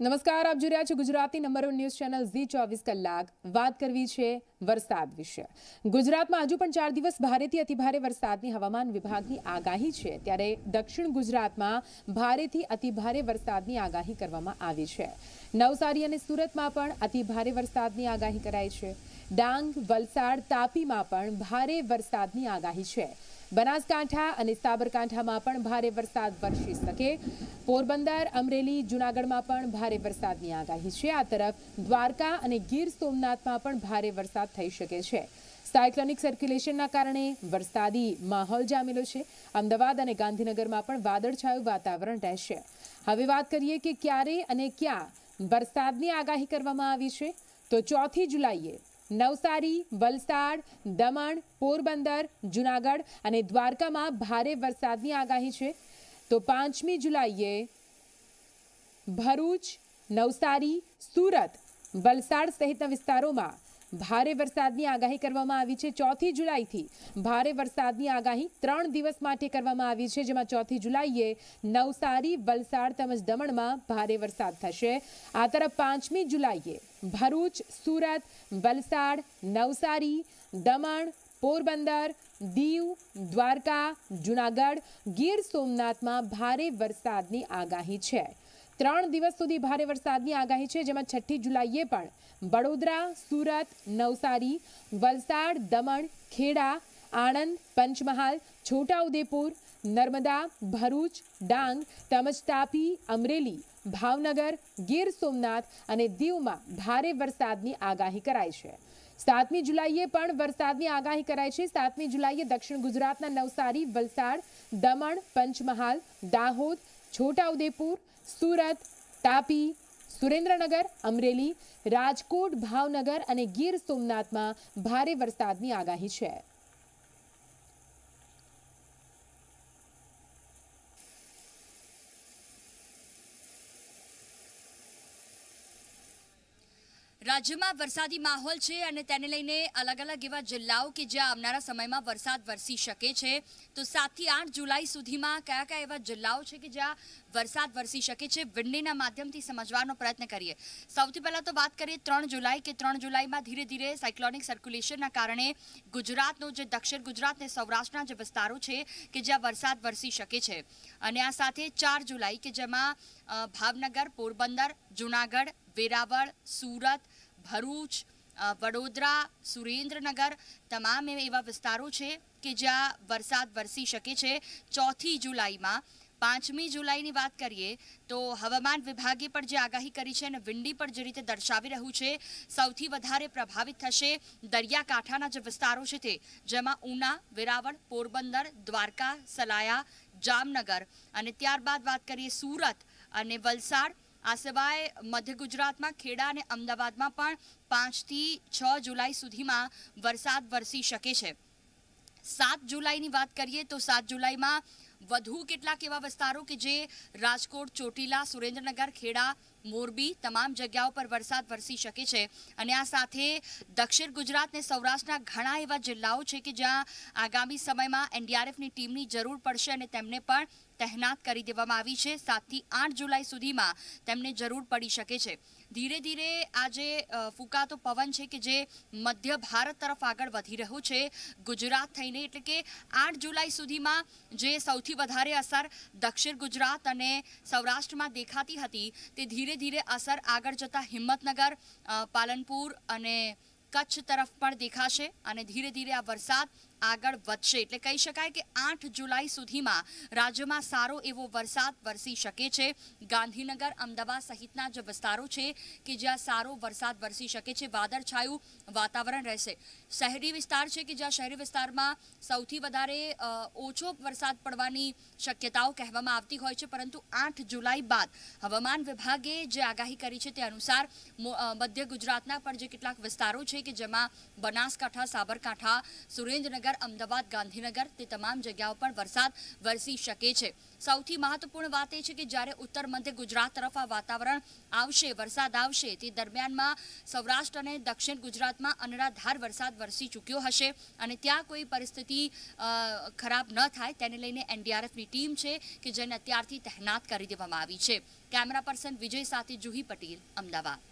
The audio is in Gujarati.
નમસ્કાર, આપ જોઈ રહ્યા છો Gujarati number one news channel Zee ચોવીસ કલાક. વાત કરવી છે વરસાદ વિશે. ગુજરાતમાં હજુ પણ ચાર દિવસ ભારેથી અતિભારે વરસાદની હવામાન વિભાગની આગાહી છે. ત્યારે દક્ષિણ ગુજરાતમાં ભારેથી અતિભારે વરસાદની આગાહી કરવામાં આવી છે. નવસારી અને સુરતમાં પણ અતિભારે વરસાદની આગાહી કરાઈ છે. ડાંગ, વલસાડ, તાપીમાં પણ ભારે વરસાદની આગાહી છે. બનાસકાંઠા અને સાબરકાંઠામાં પણ ભારે વરસાદ વરસી શકે. પોરબંદર, અમરેલી, જૂનાગઢમાં પણ ભારે વરસાદની આગાહી છે. આ તરફ દ્વારકા અને ગીર સોમનાથમાં પણ ભારે વરસાદ થઈ શકે છે. સાયક્લોનિક સર્ક્યુલેશનના કારણે વરસાદી માહોલ જામેલો છે. અમદાવાદ અને ગાંધીનગરમાં પણ વાદળછાયું વાતાવરણ રહેશે. હવે વાત કરીએ કે ક્યારે અને ક્યાં વરસાદની આગાહી કરવામાં આવી છે. તો ચોથી જુલાઈએ નવસારી, વલસાડ, દમણ, પોરબંદર, જુનાગઢ અને દ્વારકામાં ભારે વરસાદની આગાહી છે. તો પાંચમી જુલાઈએ ભરૂચ, નવસારી, સુરત, વલસાડ સહિતના વિસ્તારોમાં ભારે વરસાદની આગાહી કરવામાં આવી છે. ચોથી જુલાઈથી ભારે વરસાદની આગાહી ત્રણ દિવસ માટે કરવામાં આવી છે, જેમાં ચોથી જુલાઈએ નવસારી, વલસાડ તેમજ દમણમાં ભારે વરસાદ થશે. આ તરફ પાંચમી જુલાઈએ ભરૂચ, સુરત, વલસાડ, નવસારી, દમણ, પોરબંદર, દીવ, દ્વારકા, જુનાગઢ, ગીર સોમનાથમાં ભારે વરસાદની આગાહી છે. ત્રણ દિવસ સુધી ભારે વરસાદની આગાહી છે, જેમાં છઠ્ઠી જુલાઈએ પણ વડોદરા, સુરત, નવસારી, વલસાડ, દમણ, ખેડા, આણંદ, પંચમહાલ, છોટાઉદેપુર, નર્મદા, ભરૂચ, ડાંગ, તેમજ તાપી, અમરેલી, ભાવનગર, ગીર સોમનાથ અને દીવમાં ભારે વરસાદની આગાહી કરાઈ છે. સાતમી જુલાઈએ પણ વરસાદની આગાહી કરાઈ છે. સાતમી જુલાઈએ દક્ષિણ ગુજરાતના નવસારી, વલસાડ, દમણ, પંચમહાલ, દાહોદ છોટાઉદેપુર સુરત તાપી સુરેન્દ્રનગર અમરેલી રાજકોટ ભાવનગર અને ગીર સોમનાથમાં ભારે વરસાદની આગાહી છે. રાજ્યમાં વરસાદી માહોલ છે અને તેને લઈને અલગ અલગ એવા જિલ્લાઓ કે જ્યાં આવનારા સમયમાં વરસાદ વરસી શકે છે. તો સાતથી આઠ જુલાઈ સુધીમાં કયા કયા એવા જિલ્લાઓ છે કે જ્યાં વરસાદ વરસી શકે છે? વિંડીના માધ્યમથી સમજવાનો પ્રયત્ન કરીએ. સૌથી પહેલાં તો વાત કરીએ ત્રણ જુલાઈ કે ત્રણ જુલાઈમાં ધીરે ધીરે સાયક્લોનિક સર્ક્યુલેશનના કારણે ગુજરાતનો જે દક્ષિણ ગુજરાત અને સૌરાષ્ટ્રના જે વિસ્તારો છે કે જ્યાં વરસાદ વરસી શકે છે. અને આ સાથે ચાર જુલાઈ કે જેમાં ભાવનગર, પોરબંદર, જુનાગઢ, વેરાવળ, સુરત ભરૂચ વડોદરા, સુરેન્દ્રનગર તમામ એવા વિસ્તારો છે કે જ્યાં વરસાદ વરસી શકે છે. ચોથી જુલાઈમાં, પાંચમી જુલાઈની વાત કરીએ તો હવામાન વિભાગે પણ જે આગાહી કરી છે અને વિંડી પણ જે રીતે દર્શાવી રહ્યું છે, સૌથી વધારે પ્રભાવિત થશે દરિયાકાંઠાના જે વિસ્તારો છે તે, જેમાં ઉના, વેરાવળ, પોરબંદર, દ્વારકા, સલાયા, જામનગર અને ત્યારબાદ વાત કરીએ સુરત અને વલસાડ આ સિવાય મધ્ય ગુજરાતમાં ખેડા અને અમદાવાદમાં પણ પાંચથી છ જુલાઈ સુધીમાં વરસાદ વરસી શકે છે. સાત જુલાઈની વાત કરીએ તો સાત જુલાઈમાં વધુ કેટલાક એવા વિસ્તારો કે જે રાજકોટ, ચોટીલા, સુરેન્દ્રનગર, ખેડા, મોરબી તમામ જગ્યાઓ પર વરસાદ વરસી શકે છે. અને આ સાથે દક્ષિણ ગુજરાત ને સૌરાષ્ટ્રના ઘણા એવા જિલ્લાઓ છે કે જ્યાં આગામી સમયમાં એનડીઆરએફની ટીમની જરૂર પડશે અને તેમને પણ તહેનાત કરી દેવામાં આવી છે. સાતથી આઠ જુલાઈ સુધીમાં તેમને જરૂર પડી શકે છે. ધીરે ધીરે આ જે ફૂંકાતો પવન છે કે જે મધ્ય ભારત તરફ આગળ વધી રહ્યું છે. ગુજરાત થઈને એટલે કે આઠ જુલાઈ સુધીમાં જે સૌથી વધારે અસર દક્ષિણ ગુજરાત અને સૌરાષ્ટ્રમાં દેખાતી હતી, તે ધીરે ધીરે અસર આગળ જતા હિંમતનગર પાલનપુર અને કચ્છ તરફ પણ દેખાશે અને ધીરે ધીરે આ વરસાદ આગળ વધશે. એટલે કહી શકાય કે આઠ જુલાઈ સુધીમાં રાજ્યમાં સારો એવો વરસાદ વરસી શકે છે. ગાંધીનગર, અમદાવાદ સહિતના જે વિસ્તારો છે કે જ્યાં સારો વરસાદ વરસી શકે છે. વાદળછાયું વાતાવરણ રહેશે. શહેરી વિસ્તાર છે કે જ્યાં શહેરી વિસ્તારમાં સૌથી વધારે ઓછો વરસાદ પડવાની શક્યતાઓ કહેવામાં આવતી હોય છે. પરંતુ આઠ જુલાઈ બાદ હવામાન વિભાગે જે આગાહી કરી છે તે અનુસાર મધ્ય ગુજરાતના પણ જે કેટલાક વિસ્તારો છે કે જેમાં બનાસકાંઠા, સાબરકાંઠા, સુરેન્દ્રનગર, અમદાવાદ, ગાંધીનગર તે તમામ જગ્યાઓ પર વરસાદ વરસી શકે છે. સૌથી મહત્વપૂર્ણ વાત એ છે કે જ્યારે ઉત્તર મધ્ય ગુજરાત તરફ આ વાતાવરણ આવશે, વરસાદ આવશે, તે દરમિયાનમાં સૌરાષ્ટ્ર અને દક્ષિણ ગુજરાતમાં અનરાધાર વરસાદ વરસી ચૂક્યો હશે અને ત્યાં કોઈ પરિસ્થિતિ ખરાબ ન થાય તેને લઈને એનડીઆરએફની ટીમ છે કે જેને અત્યારથી તહેનાત કરી દેવામાં આવી છે. કેમેરા પર્સન વિજય સાથે જુહી પટેલ, અમદાવાદ.